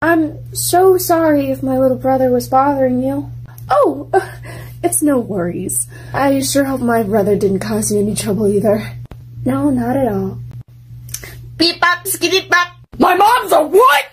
I'm so sorry if my little brother was bothering you. Oh, it's no worries. I sure hope my brother didn't cause you any trouble either. No, not at all. Beep bop skitty bop. My mom's a what?